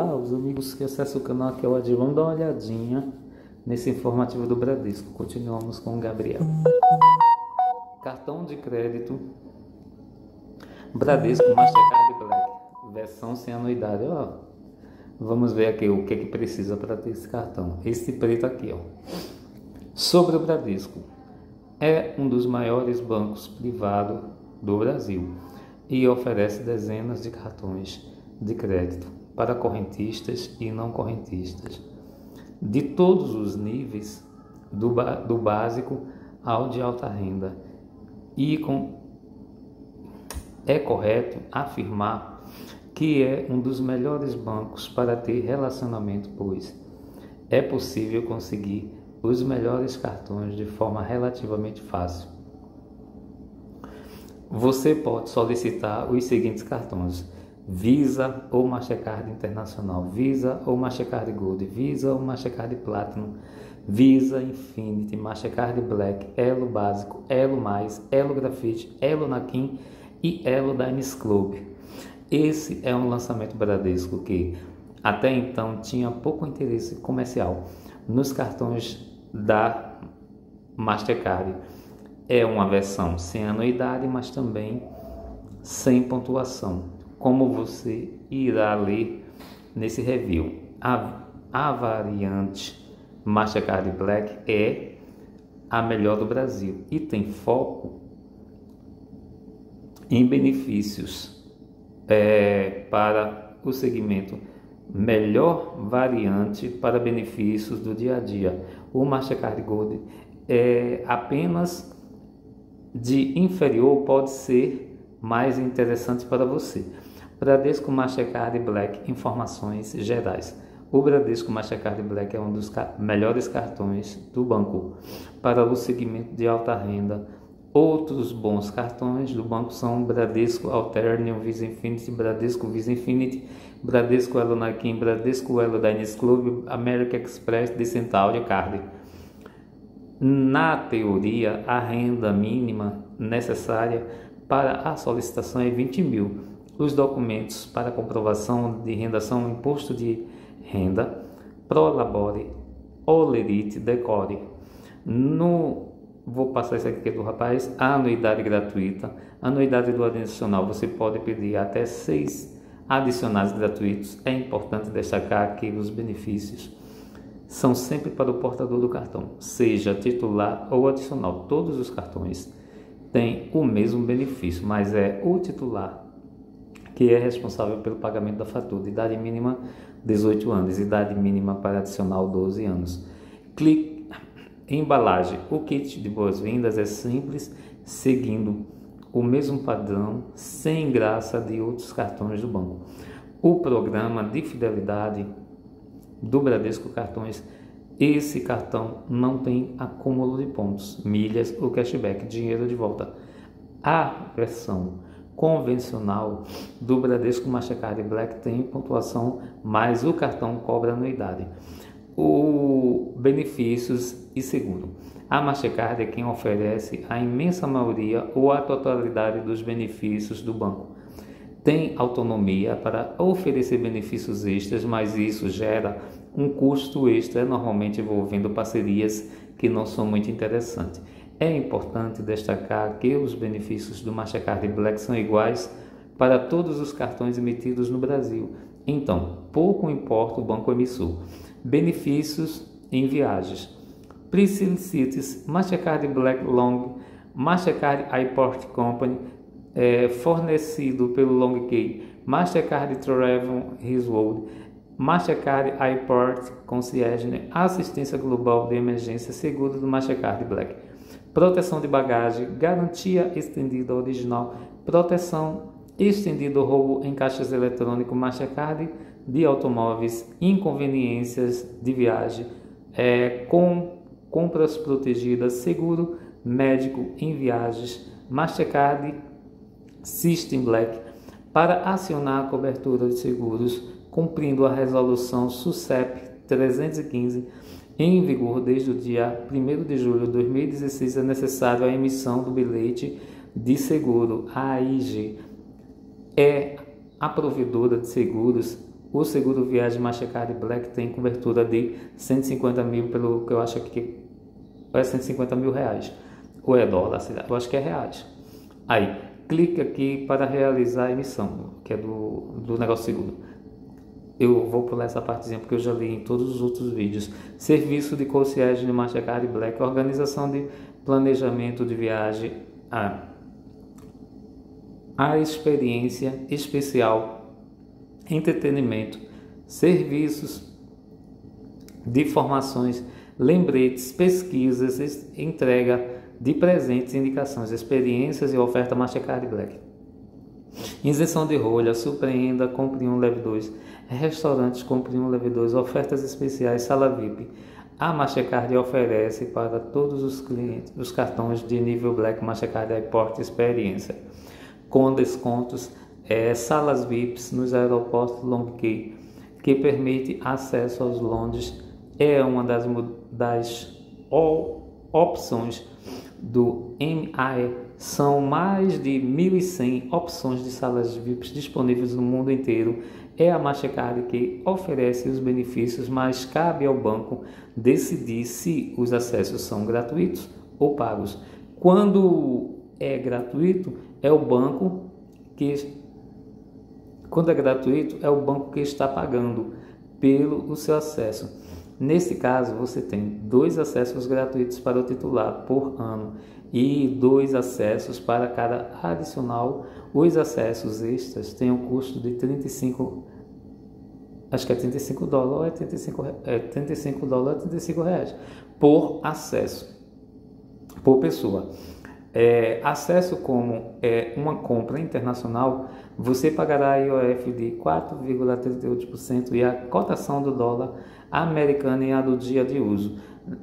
Olá, os amigos que acessam o canal aqui é o Adir. Vamos dar uma olhadinha nesse informativo do Bradesco. Continuamos com o Gabriel. Cartão de crédito Bradesco Mastercard Black, versão sem anuidade. Ó, vamos ver aqui o que, que precisa para ter esse cartão. Esse preto aqui, ó. Sobre o Bradesco, é um dos maiores bancos privados do Brasil e oferece dezenas de cartões de crédito para correntistas e não correntistas, de todos os níveis, do, do básico ao de alta renda. E com, é correto afirmar que é um dos melhores bancos para ter relacionamento, pois é possível conseguir os melhores cartões de forma relativamente fácil. Você pode solicitar os seguintes cartões: Visa ou Mastercard Internacional, Visa ou Mastercard Gold, Visa ou Mastercard Platinum, Visa Infinity, Mastercard Black, Elo Básico, Elo Mais, Elo Grafite, Elo Nakim e Elo Diners Club. Esse é um lançamento Bradesco que até então tinha pouco interesse comercial nos cartões da Mastercard. É uma versão sem anuidade, mas também sem pontuação como você irá ler nesse review. A, a variante Mastercard Black é a melhor do Brasil e tem foco em benefícios é, para o segmento melhor variante para benefícios do dia a dia. O Mastercard Gold é apenas de inferior pode ser mais interessante para você. Bradesco Mastercard Black Informações Gerais. O Bradesco Mastercard Black é um dos melhores cartões do banco para o segmento de alta renda. Outros bons cartões do banco são Bradesco Alternium Visa Infinity, Bradesco Visa Infinity, Bradesco Elo Nakim, Bradesco Elo Diners Club, American Express, Decentauri Card. Na teoria, a renda mínima necessária para a solicitação é 20 mil os documentos para comprovação de renda são imposto de renda, prolabore, olerite, decore. No, vou passar isso aqui do rapaz, a anuidade gratuita, anuidade do adicional, você pode pedir até seis adicionais gratuitos. É importante destacar que os benefícios são sempre para o portador do cartão, seja titular ou adicional. Todos os cartões têm o mesmo benefício, mas é o titular que é responsável pelo pagamento da fatura. Idade mínima 18 anos, idade mínima para adicional 12 anos. Clique embalagem. O kit de boas-vindas é simples, seguindo o mesmo padrão, sem graça de outros cartões do banco. O programa de fidelidade do Bradesco Cartões, esse cartão não tem acúmulo de pontos, milhas ou cashback, dinheiro de volta. A versão convencional do Bradesco Mastercard Black tem pontuação, mas o cartão cobra anuidade. O benefícios e seguro. A Mastercard é quem oferece a imensa maioria ou a totalidade dos benefícios do banco. Tem autonomia para oferecer benefícios extras, mas isso gera um custo extra, normalmente envolvendo parcerias que não são muito interessantes. É importante destacar que os benefícios do Mastercard Black são iguais para todos os cartões emitidos no Brasil. Então, pouco importa o banco emissor. Benefícios em viagens. Priscilla Cities, Mastercard Black Long, Mastercard iPort Company, é, fornecido pelo Long Key, Mastercard Travel World, Mastercard iPort Concierge, assistência global de emergência seguro do Mastercard Black proteção de bagagem, garantia estendida original, proteção estendida roubo em caixas eletrônicos Mastercard de automóveis, inconveniências de viagem, é, com compras protegidas, seguro médico em viagens, Mastercard System Black. Para acionar a cobertura de seguros, cumprindo a resolução SUSEP 315 em vigor desde o dia 1 de julho de 2016, é necessário a emissão do bilhete de seguro. A AIG é a provedora de seguros o seguro viagem Mastercard Black tem cobertura de 150 mil, pelo que eu acho que é 150 mil reais. Ou é dólar, eu acho que é reais. Aí, clique aqui para realizar a emissão, que é do, do negócio seguro. Eu vou pular essa partezinha porque eu já li em todos os outros vídeos. Serviço de concierge de Mastercard Black, organização de planejamento de viagem, a, a experiência especial, entretenimento, serviços de formações, lembretes, pesquisas, entrega de presentes, indicações, experiências e oferta Mastercard Black. Isenção de rolha, surpreenda, compre um, leve dois. Restaurantes, compre um, leve. Ofertas especiais, sala VIP. A Mastercard oferece para todos os clientes os cartões de nível Black Mastercard Airport Experiência, com descontos, é, salas VIPs nos aeroportos Long Key, que permite acesso aos lounges. É uma das, das opções do MAE são mais de 1.100 opções de salas VIPs disponíveis no mundo inteiro. É a Mastercard que oferece os benefícios, mas cabe ao banco decidir se os acessos são gratuitos ou pagos. Quando é gratuito, é o banco que quando é gratuito, é o banco que está pagando pelo o seu acesso. Nesse caso, você tem dois acessos gratuitos para o titular por ano e dois acessos para cada adicional. Os acessos extras têm um custo de 35 acho que é 35 dólares é 35, é 35 dólares 35 reais por acesso por pessoa. É, acesso como é uma compra internacional, você pagará IOF de 4,38% e a cotação do dólar americana e a do dia de uso.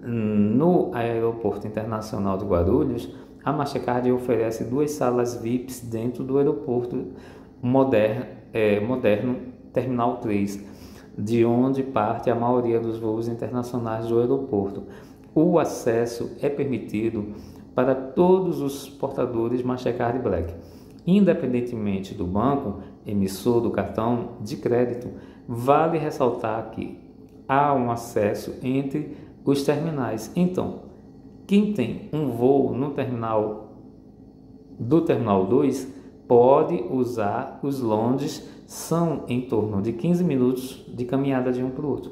No Aeroporto Internacional de Guarulhos, a Mastercard oferece duas salas VIPs dentro do aeroporto moderno, é, moderno Terminal 3, de onde parte a maioria dos voos internacionais do aeroporto. O acesso é permitido para todos os portadores Mastercard Black, independentemente do banco emissor do cartão de crédito. Vale ressaltar que há um acesso entre os terminais. Então, quem tem um voo no terminal do terminal 2 pode usar os lounges, são em torno de 15 minutos de caminhada de um para o outro.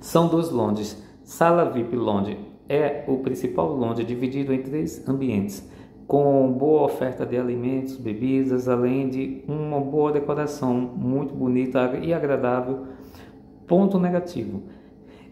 São dois lounges. Sala VIP Lounge é o principal lounge dividido em três ambientes, com boa oferta de alimentos, bebidas, além de uma boa decoração muito bonita e agradável Ponto negativo: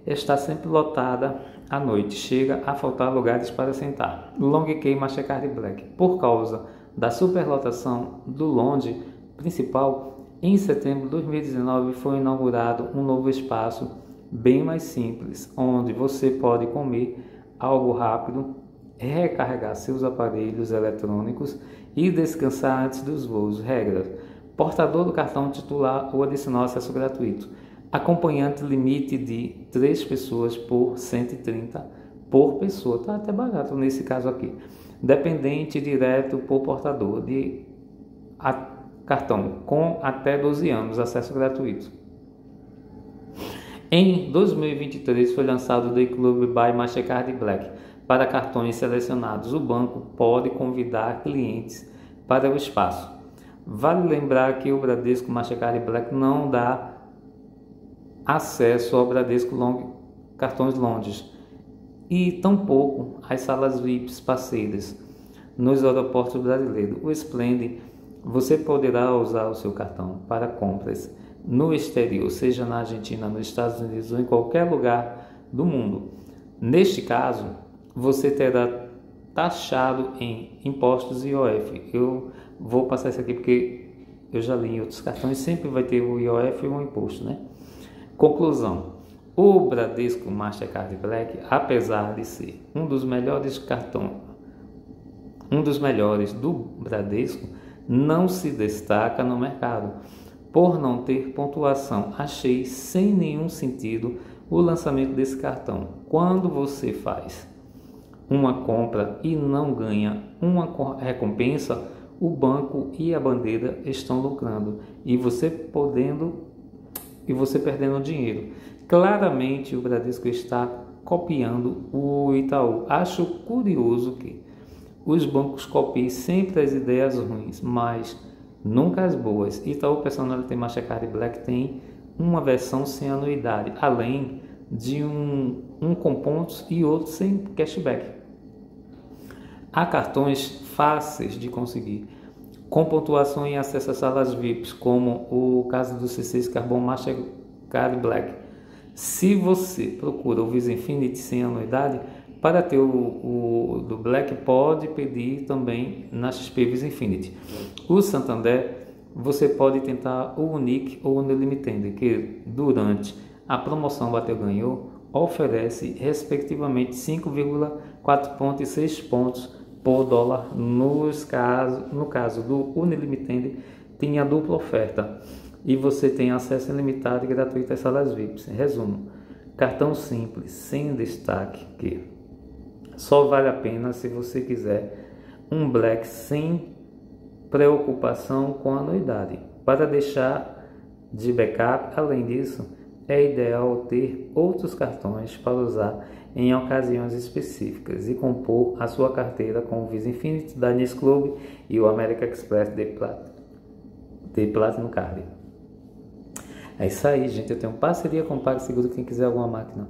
está sempre lotada à noite, chega a faltar lugares para sentar. Long Key Mastercard Black, por causa da superlotação do longe principal, em setembro de 2019 foi inaugurado um novo espaço bem mais simples, onde você pode comer algo rápido, recarregar seus aparelhos eletrônicos e descansar antes dos voos. Regras: portador do cartão titular ou adicional acesso gratuito acompanhante limite de 3 pessoas por 130 por pessoa, tá até barato nesse caso aqui. Dependente direto por portador de cartão com até 12 anos, acesso gratuito. Em 2023 foi lançado o Day Club by Mastercard Black para cartões selecionados. O banco pode convidar clientes para o espaço. Vale lembrar que o Bradesco Mastercard Black não dá acesso ao Bradesco Long, cartões Longes e tampouco às salas VIPs parceiras nos aeroportos brasileiros. O Splendid, você poderá usar o seu cartão para compras no exterior, seja na Argentina, nos Estados Unidos ou em qualquer lugar do mundo. Neste caso, você terá taxado em impostos IOF. Eu vou passar isso aqui porque eu já li em outros cartões, sempre vai ter o IOF e o imposto, né? Conclusão: o Bradesco Mastercard Black, apesar de ser um dos melhores cartões, um dos melhores do Bradesco, não se destaca no mercado por não ter pontuação. Achei sem nenhum sentido o lançamento desse cartão. Quando você faz uma compra e não ganha uma recompensa, o banco e a bandeira estão lucrando e você podendo e você perdendo dinheiro. Claramente o Bradesco está copiando o Itaú. Acho curioso que os bancos copiem sempre as ideias ruins, mas nunca as boas. Itaú Personality Mastercard e Black tem uma versão sem anuidade, além de um, um com pontos e outro sem cashback. Há cartões fáceis de conseguir, com pontuação em acesso a salas VIPs, como o caso do C6 Carbon Mastercard Black. Se você procura o Visa Infinity sem anuidade, para ter o, o, do Black pode pedir também na XP Visa Infinity. O Santander você pode tentar o Unique ou o Unlimited, que durante a promoção Bateu Ganhou oferece respectivamente 5,4 pontos e 6 pontos por dólar nos caso, no caso do Unlimited tem a dupla oferta e você tem acesso ilimitado e gratuito às salas VIPs. Resumo, cartão simples, sem destaque, que só vale a pena se você quiser um Black sem preocupação com a anuidade. Para deixar de backup, além disso, é ideal ter outros cartões para usar em ocasiões específicas e compor a sua carteira com o Visa Infinity, Daniels Club e o American Express de, Plat de Platinum Card. É isso aí, gente. Eu tenho parceria com o PagSeguro quem quiser alguma máquina.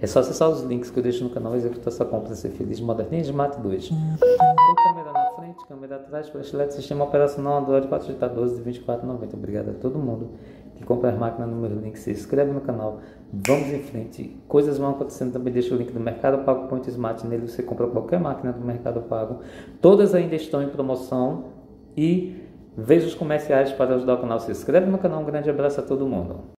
É só acessar os links que eu deixo no canal e executar sua compra ser feliz. Moderninha de Mate 2. Com câmera na frente, câmera atrás, flashlight, sistema operacional Android 4G12 de 24,90. Obrigado a todo mundo que compra as máquinas no meu link. Se inscreve no canal. Vamos em frente. Coisas vão acontecendo também. Deixa o link do Mercado Pago Point Smart. Nele você compra qualquer máquina do Mercado Pago. Todas ainda estão em promoção. E veja os comerciais para ajudar o canal. Se inscreve no canal. Um grande abraço a todo mundo.